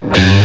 Bye.